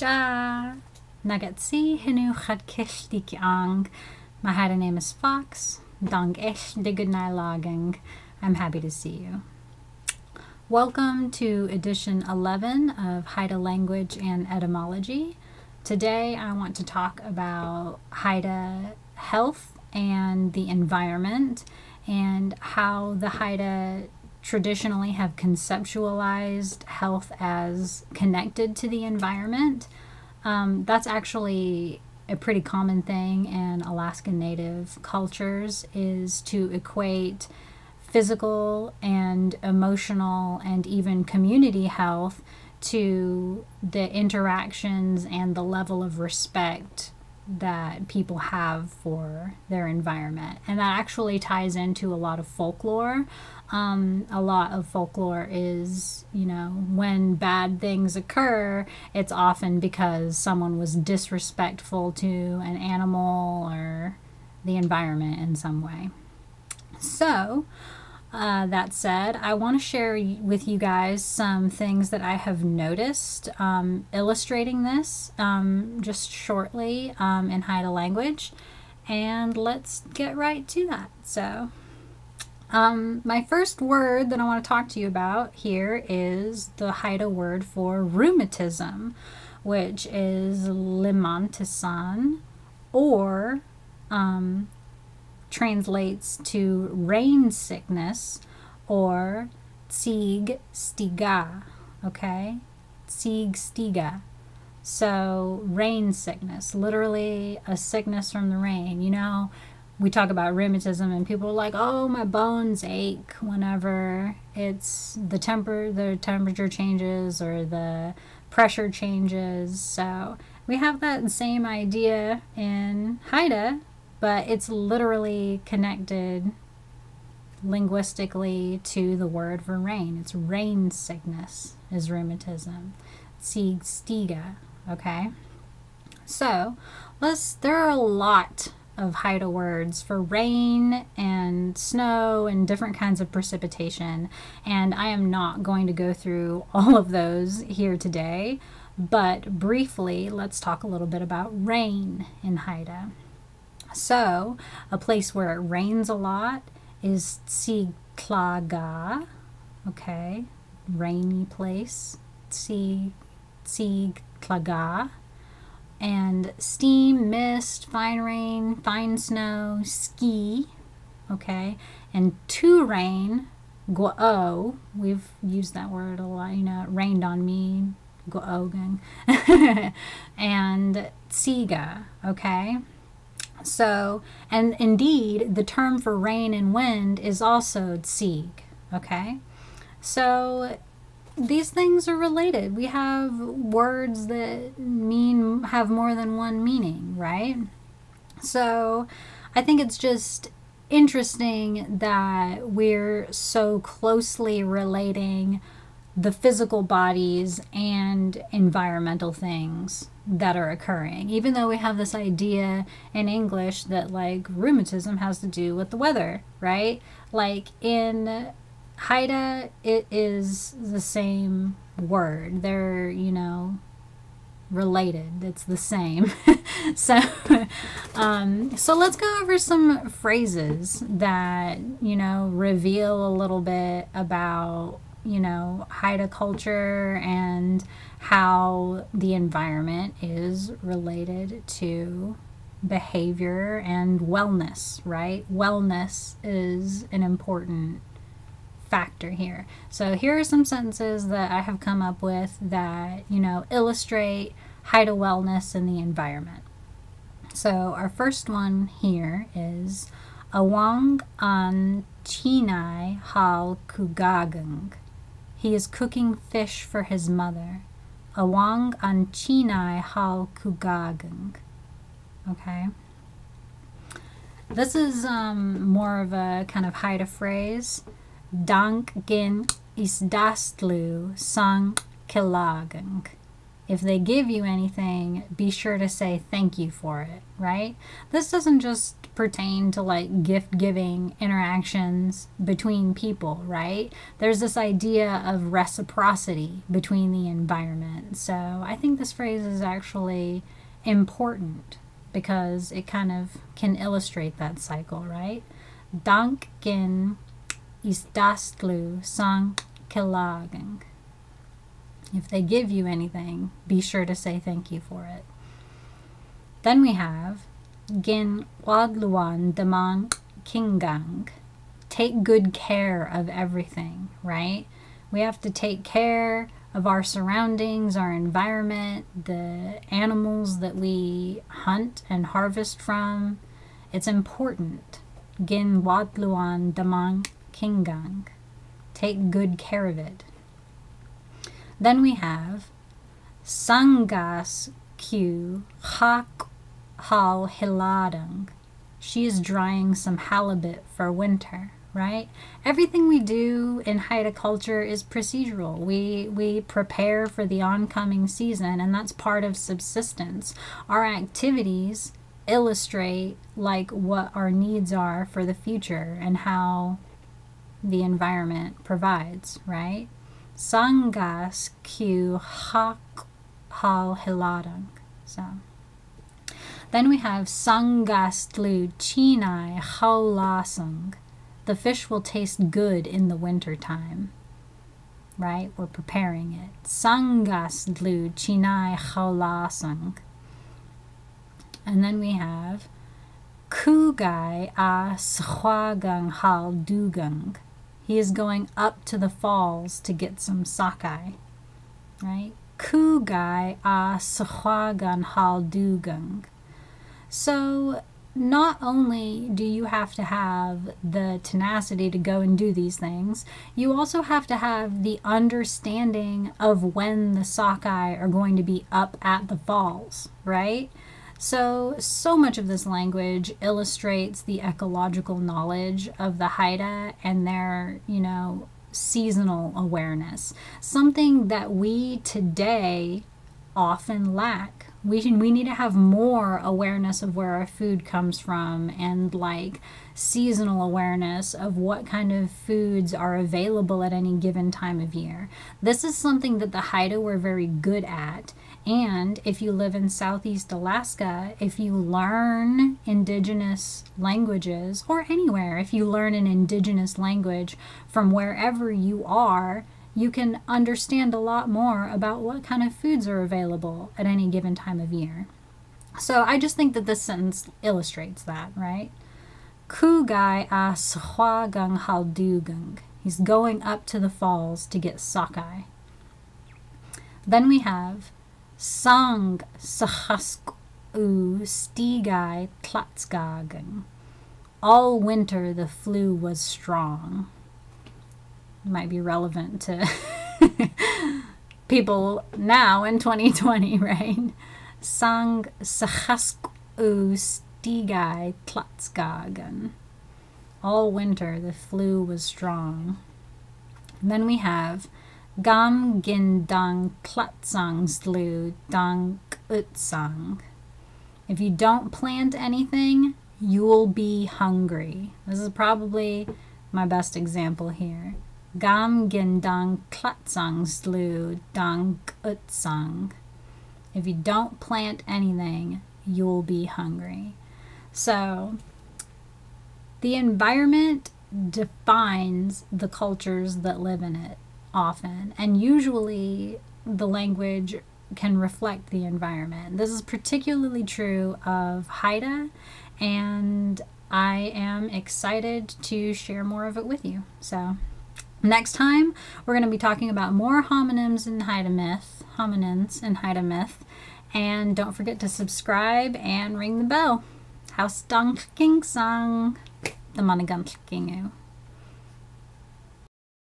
Ja. Nagatsi hinu chadkishtik ang. My Haida name is Fox. Dong ish digunai I'm happy to see you. Welcome to edition 11 of Haida Language and Etymology. Today I want to talk about Haida health and the environment and how the Haida traditionally have conceptualized health as connected to the environment. Um, that's actually a pretty common thing in Alaskan Native cultures is to equate physical and emotional and even community health to the interactions and the level of respect that people have for their environment. And that actually ties into a lot of folklore. Um, a lot of folklore is, you know, when bad things occur, it's often because someone was disrespectful to an animal or the environment in some way. So, uh, that said, I want to share with you guys some things that I have noticed um, illustrating this um, just shortly um, in Haida language. And let's get right to that. So, um, my first word that I want to talk to you about here is the Haida word for rheumatism, which is limantisan or um, translates to rain sickness or tsig stiga. Okay? Tsig stiga. So, rain sickness, literally a sickness from the rain. You know, we talk about rheumatism and people are like, "Oh, my bones ache whenever it's the temper the temperature changes or the pressure changes." So, we have that same idea in Haida but it's literally connected linguistically to the word for rain. It's rain sickness is rheumatism. Sieg stiga, okay? So, let's there are a lot of Haida words for rain and snow and different kinds of precipitation, and I am not going to go through all of those here today, but briefly, let's talk a little bit about rain in Haida. So, a place where it rains a lot is Tsigtlaga, okay, rainy place, Tsigtlaga. And steam, mist, fine rain, fine snow, ski, okay, and to rain, guo, we've used that word a lot, you know, it rained on me, guogan, and tsiga, okay. So, and indeed, the term for rain and wind is also tsieg, okay? So, these things are related. We have words that mean have more than one meaning, right? So, I think it's just interesting that we're so closely relating the physical bodies and environmental things that are occurring. Even though we have this idea in English that like rheumatism has to do with the weather, right? Like in Haida, it is the same word. They're, you know, related. It's the same. so, um, so let's go over some phrases that you know reveal a little bit about you know, Haida culture and how the environment is related to behavior and wellness, right? Wellness is an important factor here. So here are some sentences that I have come up with that, you know, illustrate Haida wellness in the environment. So our first one here is Awang an Chinai hal kugagung. He is cooking fish for his mother. Awang an chinai hal kugagung. Okay. This is um, more of a kind of Haida phrase. Dank gin isdastlu sang kilagung. If they give you anything, be sure to say thank you for it, right? This doesn't just pertain to like gift giving interactions between people, right? There's this idea of reciprocity between the environment. So I think this phrase is actually important because it kind of can illustrate that cycle, right? Danken istastlu sang kilagang. If they give you anything, be sure to say thank you for it. Then we have Gin Wadluan Damang Kingang. Take good care of everything, right? We have to take care of our surroundings, our environment, the animals that we hunt and harvest from. It's important. Gin Wadluan Damang Kingang. Take good care of it. Then we have Sangas Q Hak Hal Hiladang. She is drying some halibut for winter, right? Everything we do in Haida culture is procedural. We we prepare for the oncoming season and that's part of subsistence. Our activities illustrate like what our needs are for the future and how the environment provides, right? Sangas Q Hak Hal Hiladang. So then we have sangas Sangastlu Chinai Haulasung. The fish will taste good in the winter time. Right? We're preparing it. Sangas Sangastlu Chinai Haulasung. And then we have Kugai a Swagang Hal Dugang. He is going up to the falls to get some sockeye. Right? Kugai a Swagan Hal Dugang. So, not only do you have to have the tenacity to go and do these things, you also have to have the understanding of when the sockeye are going to be up at the falls, right? So, so much of this language illustrates the ecological knowledge of the Haida and their, you know, seasonal awareness. Something that we today often lack. We, we need to have more awareness of where our food comes from and like seasonal awareness of what kind of foods are available at any given time of year. This is something that the Haida were very good at and if you live in Southeast Alaska, if you learn indigenous languages, or anywhere, if you learn an indigenous language from wherever you are, you can understand a lot more about what kind of foods are available at any given time of year. So I just think that this sentence illustrates that, right? Kugai a swagang haldugung. He's going up to the falls to get sockeye. Then we have sang sahask u stigai tlatsgagen. All winter the flu was strong. Might be relevant to people now in 2020, right? Sang sahask u stigai tlatsgagen. All winter the flu was strong. And then we have Gam gin dang tlatsang slu dang utsang. If you don't plant anything, you'll be hungry. This is probably my best example here. Gam gin dang tlatsang slu dang utsang. If you don't plant anything, you'll be hungry. So, the environment defines the cultures that live in it often, and usually the language can reflect the environment. This is particularly true of Haida, and I am excited to share more of it with you. So, next time we're going to be talking about more homonyms in Haida myth, hominins in Haida myth, and don't forget to subscribe and ring the bell. House Dunk King Song, the Monogun Kingu.